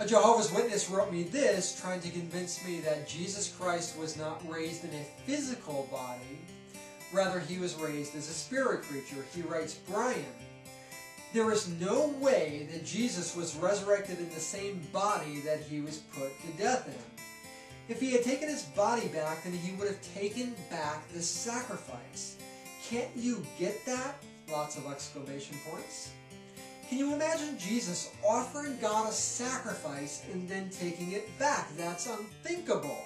A Jehovah's Witness wrote me this, trying to convince me that Jesus Christ was not raised in a physical body, rather, he was raised as a spirit creature. He writes, Brian, there is no way that Jesus was resurrected in the same body that he was put to death in. If he had taken his body back, then he would have taken back the sacrifice. Can't you get that? Lots of exclamation points. Can you imagine Jesus offering God a sacrifice and then taking it back? That's unthinkable.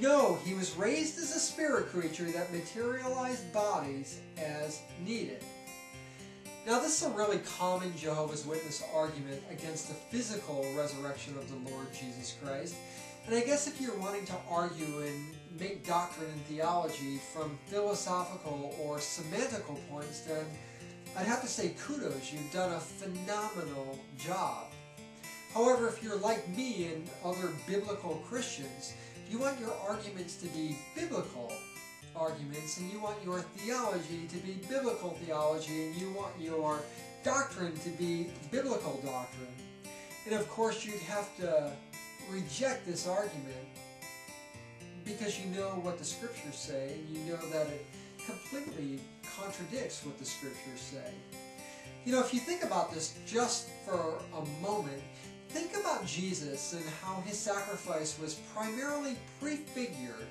No, he was raised as a spirit creature that materialized bodies as needed. Now, this is a really common Jehovah's Witness argument against the physical resurrection of the Lord Jesus Christ. And I guess if you're wanting to argue and make doctrine and theology from philosophical or semantical points, then I'd have to say kudos, you've done a phenomenal job. However, if you're like me and other biblical Christians, you want your arguments to be biblical arguments, and you want your theology to be biblical theology, and you want your doctrine to be biblical doctrine. And of course, you'd have to reject this argument because you know what the scriptures say, and you know that it completely contradicts what the scriptures say. You know, if you think about this just for a moment, think about Jesus and how his sacrifice was primarily prefigured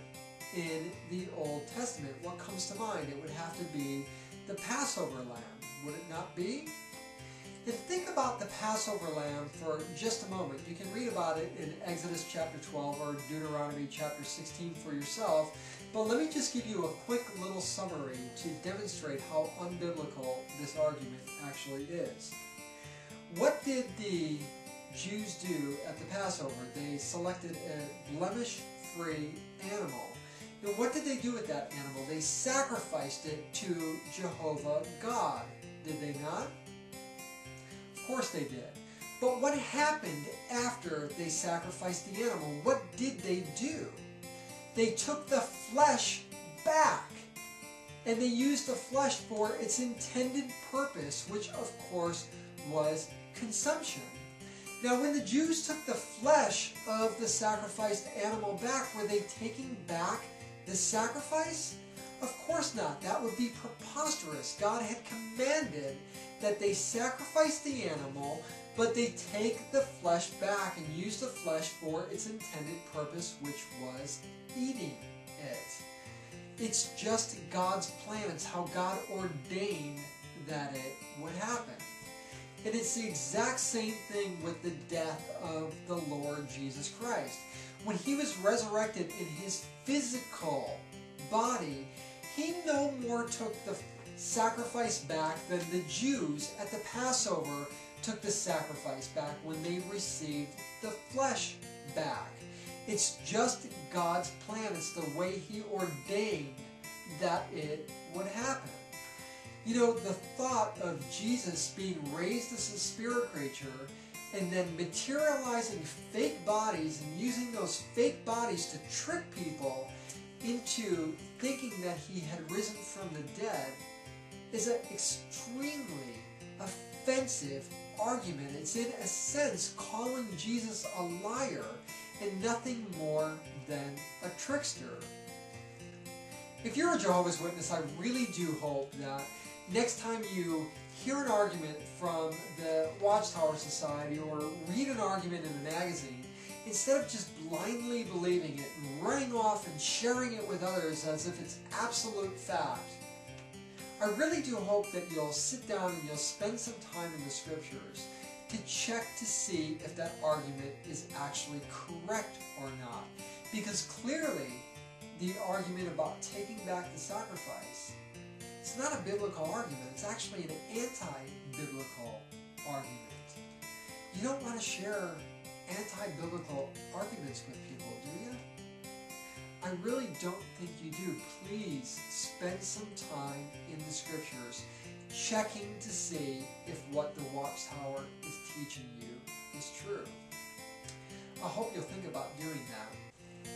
in the Old Testament. What comes to mind? It would have to be the Passover lamb, would it not be? And think about the Passover lamb for just a moment. You can read about it in Exodus chapter 12 or Deuteronomy chapter 16 for yourself. But let me just give you a quick little summary to demonstrate how unbiblical this argument actually is. What did the Jews do at the Passover? They selected a blemish-free animal. And what did they do with that animal? They sacrificed it to Jehovah God. Did they not? Of course they did. But what happened after they sacrificed the animal? What did they do? They took the flesh back and they used the flesh for its intended purpose, which of course was consumption. Now, when the Jews took the flesh of the sacrificed animal back, were they taking back the sacrifice? Of course not. That would be preposterous. God had commanded that they sacrifice the animal, but they take the flesh back and use the flesh for its intended purpose, which was eating it. It's just God's plan. It's how God ordained that it would happen. And it's the exact same thing with the death of the Lord Jesus Christ. When he was resurrected in his physical body, he no more took the sacrifice back than the Jews at the Passover took the sacrifice back when they received the flesh back. It's just God's plan. It's the way He ordained that it would happen. You know, the thought of Jesus being raised as a spirit creature and then materializing fake bodies and using those fake bodies to trick people into thinking that he had risen from the dead is an extremely offensive argument. It's in a sense calling Jesus a liar and nothing more than a trickster. If you're a Jehovah's Witness, I really do hope that next time you hear an argument from the Watchtower Society or read an argument in a magazine, instead of just blindly believing it and running off and sharing it with others as if it's absolute fact, I really do hope that you'll sit down and you'll spend some time in the scriptures to check to see if that argument is actually correct or not. Because clearly, the argument about taking back the sacrifice, it's not a biblical argument. It's actually an anti-biblical argument. You don't want to share anti-biblical arguments with people, do you? I really don't think you do. Please spend some time in the scriptures checking to see if what the Watchtower is teaching you is true. I hope you'll think about doing that.